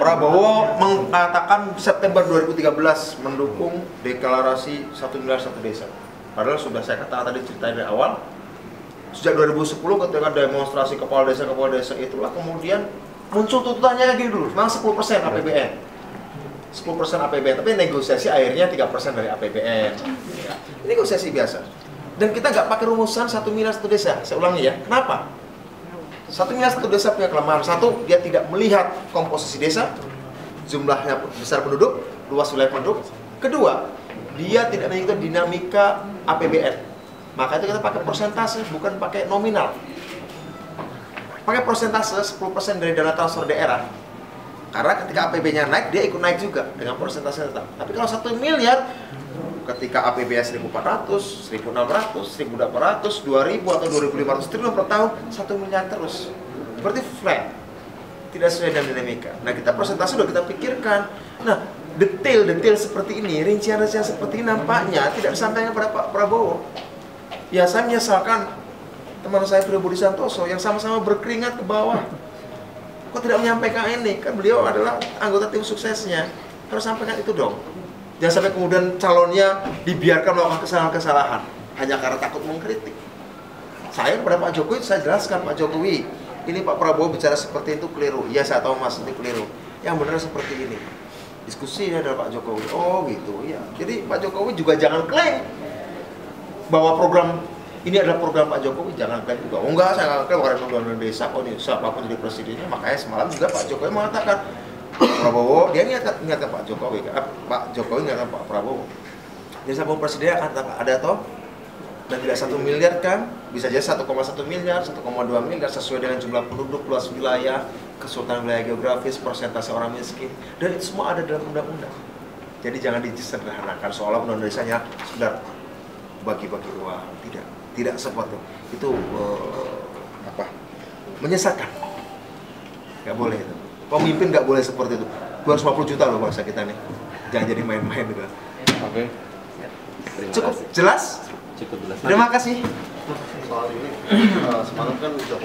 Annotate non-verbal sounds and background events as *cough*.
Prabowo mengatakan September 2013 mendukung deklarasi satu miliar satu desa. Padahal sudah saya katakan tadi cerita dari awal, sejak 2010 ketika demonstrasi kepala desa kepala desa itulah kemudian muncul tuntutannya lagi dulu, memang 10% APBN. 10% APBN, tapi negosiasi akhirnya 3% dari APBN. Ya, negosiasi biasa. Dan kita nggak pakai rumusan satu miliar satu desa. Saya ulangi ya, kenapa? Satu miliar satu desa punya kelemahan. Satu, dia tidak melihat komposisi desa, jumlahnya besar penduduk, luas wilayah penduduk. Kedua, dia tidak mengikuti dinamika APBN. Maka itu kita pakai persentase, bukan pakai nominal. Pakai persentase 10% dari dana transfer daerah. Karena ketika APB-nya naik, dia ikut naik juga dengan persentase tetap. Tapi kalau satu miliar, ketika APBN 1400, 1600, 1800, 2000 atau 2500 triliun per tahun, satu miliar terus. Berarti flat. Tidak sesuai dengan dinamika. Nah, kita persentase sudah kita pikirkan. Nah, detail-detail seperti ini, rincian-rincian seperti ini nampaknya tidak disampaikan pada Pak Prabowo. Ya, saya menyesalkan teman saya Frio Budi Santoso yang sama-sama berkeringat ke bawah. Kok tidak menyampaikan ini? Kan beliau adalah anggota tim suksesnya. Harus sampaikan itu dong. Jangan sampai kemudian calonnya dibiarkan melakukan kesalahan-kesalahan hanya karena takut mengkritik. Saya kepada Pak Jokowi, saya jelaskan Pak Jokowi, ini Pak Prabowo bicara seperti itu keliru. Ya saya tahu Mas ini keliru. Yang benar seperti ini. Diskusi adalah Pak Jokowi. Oh gitu, ya. Jadi Pak Jokowi juga jangan klaim bahwa program ini adalah program Pak Jokowi jangan klaim juga. Oh enggak, saya nggak klaim karena program desa kok nih siapa pun jadi presidennya. Makanya semalam juga Pak Jokowi mengatakan Prabowo dia ingatkan, ingatkan Pak Jokowi, eh, Pak Jokowi ingatkan Pak Prabowo. Jadi siapa pun presiden akan tetap ada toh. Dan tidak satu miliar kan? Bisa jadi 1,1 miliar 1,2 miliar sesuai dengan jumlah penduduk luas wilayah kesultanan wilayah geografis persentase orang miskin. Dan itu semua ada dalam undang-undang. Jadi jangan disederhanakan seolah undang desanya sekedar bagi-bagi uang. Tidak tidak seperti itu. Uh, apa? Menyesatkan. Nggak boleh itu pemimpin nggak boleh seperti itu 250 juta loh bangsa kita nih jangan jadi main-main juga Oke. Cukup kasih. jelas Cukup jelas. terima kasih soal ini *clears throat* eh, semalam kan Jokowi